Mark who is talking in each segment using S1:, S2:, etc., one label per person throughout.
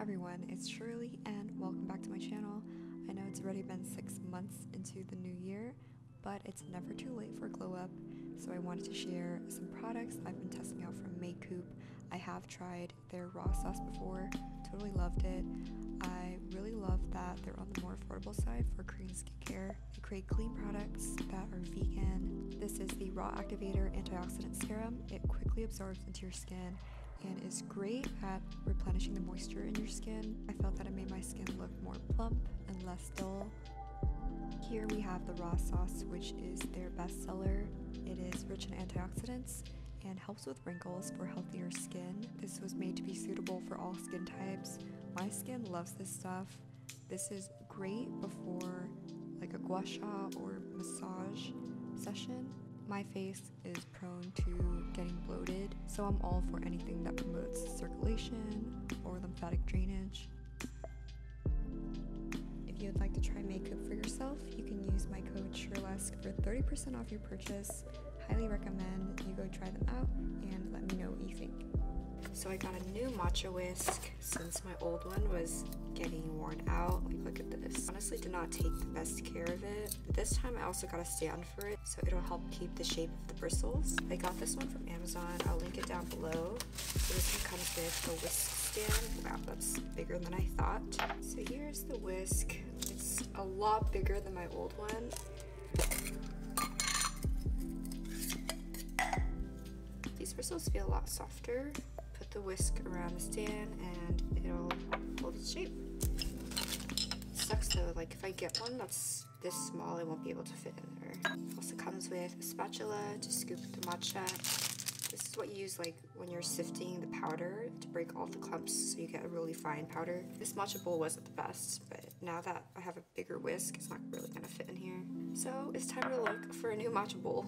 S1: Everyone, it's Shirley and welcome back to my channel. I know it's already been six months into the new year, but it's never too late for glow up. So I wanted to share some products I've been testing out from Maycoop. I have tried their raw sauce before, totally loved it. I really love that they're on the more affordable side for Korean skincare. They create clean products that are vegan. This is the Raw Activator Antioxidant Serum. It quickly absorbs into your skin and is great at replenishing the moisture in your skin. I felt that it made my skin look more plump and less dull. Here we have the raw sauce, which is their bestseller. It is rich in antioxidants and helps with wrinkles for healthier skin. This was made to be suitable for all skin types. My skin loves this stuff. This is great before like a gua sha or massage session. My face is prone to getting bloated, so I'm all for anything that promotes circulation or lymphatic drainage. If you'd like to try Maycoop for yourself, you can use my code SHIRLESQUE for 30% off your purchase. Highly recommend you go try them out and let me know what you think. So I got a new matcha whisk since my old one was getting worn out. Like look at this. Honestly did not take the best care of it. This time I also got a stand for it so it'll help keep the shape of the bristles. I got this one from Amazon. I'll link it down below. So this one comes with a whisk stand. Wow, that's bigger than I thought. So here's the whisk. It's a lot bigger than my old one. These bristles feel a lot softer the whisk around the stand and it'll hold its shape. sucks though, like if I get one that's this small, I won't be able to fit in there. It also comes with a spatula to scoop the matcha. This is what you use like when you're sifting the powder to break all the clumps so you get a really fine powder. This matcha bowl wasn't the best, but now that I have a bigger whisk, it's not really gonna fit in here. So it's time to look for a new matcha bowl.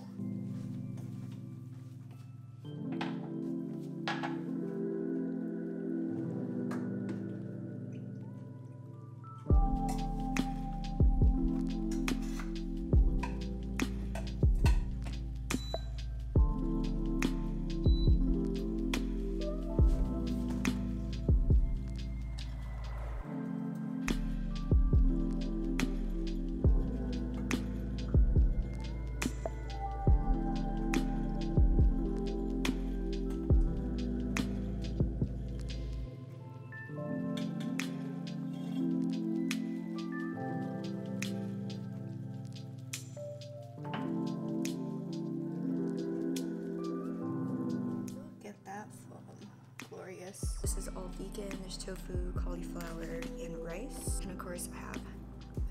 S1: Vegan. There's tofu, cauliflower, and rice. And of course I have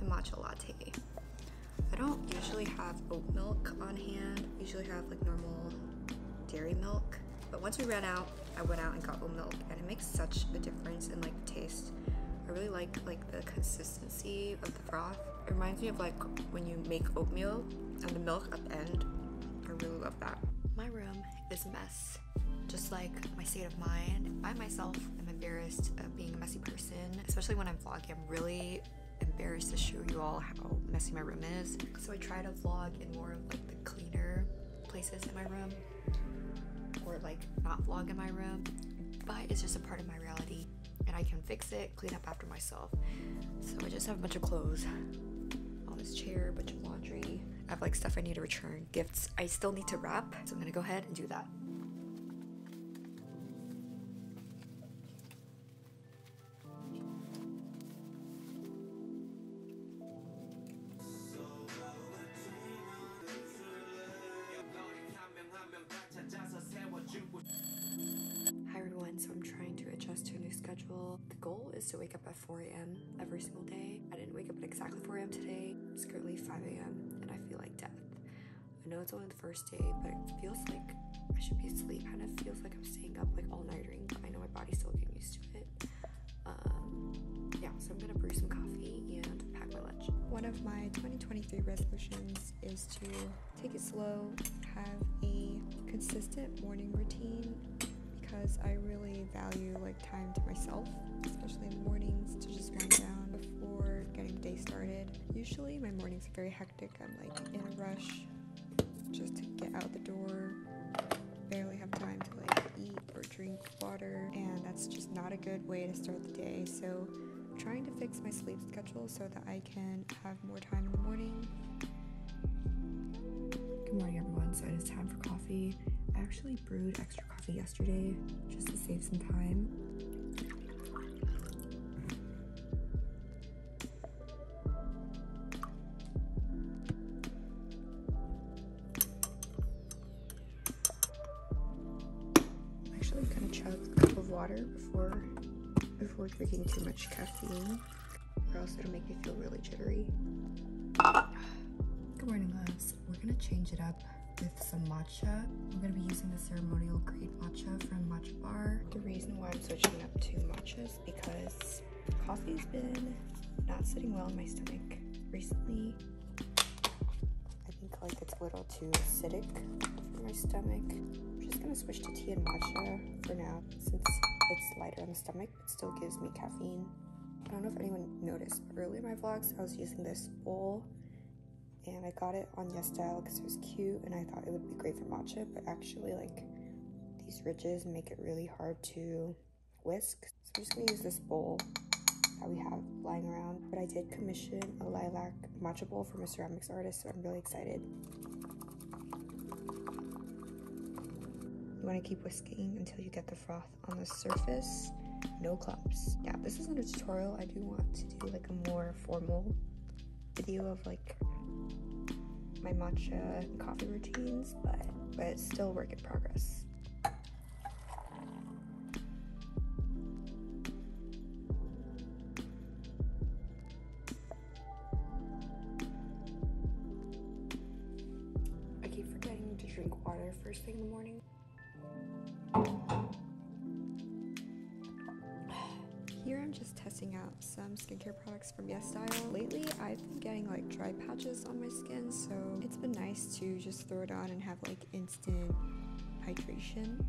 S1: a matcha latte. I don't usually have oat milk on hand. I usually have like normal dairy milk. But once we ran out, I went out and got oat milk and it makes such a difference in like taste. I really like like the consistency of the froth. It reminds me of like when you make oatmeal and the milk at the upend. I really love that. My room is a mess just like my state of mind. I myself am embarrassed of being a messy person, especially when I'm vlogging. I'm really embarrassed to show you all how messy my room is. So I try to vlog in more of like the cleaner places in my room or like not vlog in my room. But it's just a part of my reality and I can fix it, clean up after myself. So I just have a bunch of clothes on this chair, a bunch of laundry. I have like stuff I need to return, gifts I still need to wrap. So I'm gonna go ahead and do that. Is to wake up at 4 a.m. every single day. I didn't wake up at exactly 4 a.m. today. It's currently 5 a.m. and I feel like death. I know it's only the first day, but it feels like I should be asleep. Kind of feels like I'm staying up like all nightering, I know my body's still getting used to it. Um, yeah, so I'm gonna brew some coffee and pack my lunch. One of my 2023 resolutions is to take it slow, have a consistent morning routine because I really value like time to myself, especially in the mornings to just wind down before getting the day started. Usually my mornings are very hectic. I'm like in a rush just to get out the door, barely have time to like eat or drink water, and that's just not a good way to start the day. So, I'm trying to fix my sleep schedule so that I can have more time in the morning. Good morning, everyone. So, it is time for coffee. I actually brewed extra coffee yesterday just to save some time. I'm actually gonna chug a cup of water before before drinking too much caffeine, or else it'll make me feel really jittery. Good morning, loves. We're gonna change it up with some matcha. I'm gonna be using the ceremonial grade matcha from Matcha Bar. The reason why I'm switching up to matcha is because coffee's been not sitting well in my stomach recently. I think like it's a little too acidic for my stomach. I'm just gonna switch to tea and matcha for now since it's lighter on the stomach but still gives me caffeine. I don't know if anyone noticed, but earlier in my vlogs I was using this bowl and I got it on YesStyle because it was cute and I thought it would be great for matcha, but actually like these ridges make it really hard to whisk. So I'm just gonna use this bowl that we have lying around. But I did commission a lilac matcha bowl from a ceramics artist, so I'm really excited. You wanna keep whisking until you get the froth on the surface. No clumps. Yeah, this isn't a tutorial. I do want to do like a more formal video of like my matcha coffee routines, but but still work in progress. Testing out some skincare products from YesStyle. Lately I've been getting like dry patches on my skin so it's been nice to just throw it on and have like instant hydration.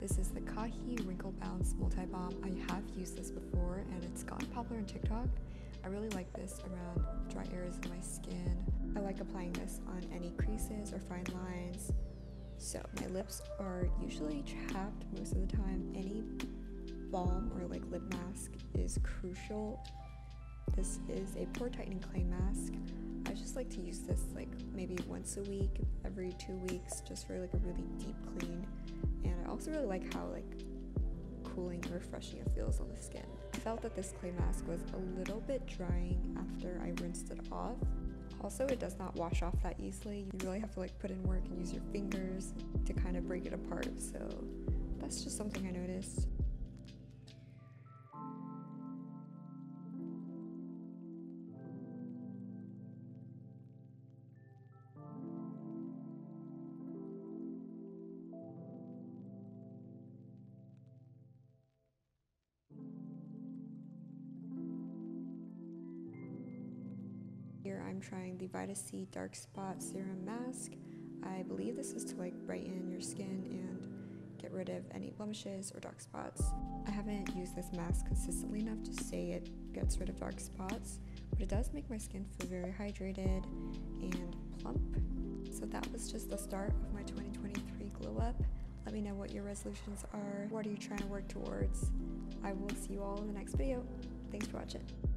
S1: This is the Kahi Wrinkle Bounce Multi Balm. I have used this before and it's gotten popular on TikTok. I really like this around dry areas of my skin. I like applying this on any creases or fine lines. So my lips are usually chapped most of the time. Any balm or like lip mask is crucial. This is a pore tightening clay mask. I just like to use this like maybe once a week, every two weeks, just for like a really deep clean. And I also really like how like cooling and refreshing it feels on the skin. I felt that this clay mask was a little bit drying after I rinsed it off. Also, it does not wash off that easily. You really have to like put in work and use your fingers to kind of break it apart. So that's just something I noticed. Here I'm trying the Vita C Dark Spot Serum Mask. I believe this is to like brighten your skin and get rid of any blemishes or dark spots. I haven't used this mask consistently enough to say it gets rid of dark spots, but it does make my skin feel very hydrated and plump. So that was just the start of my 2023 glow up. Let me know what your resolutions are. What are you trying to work towards? I will see you all in the next video. Thanks for watching.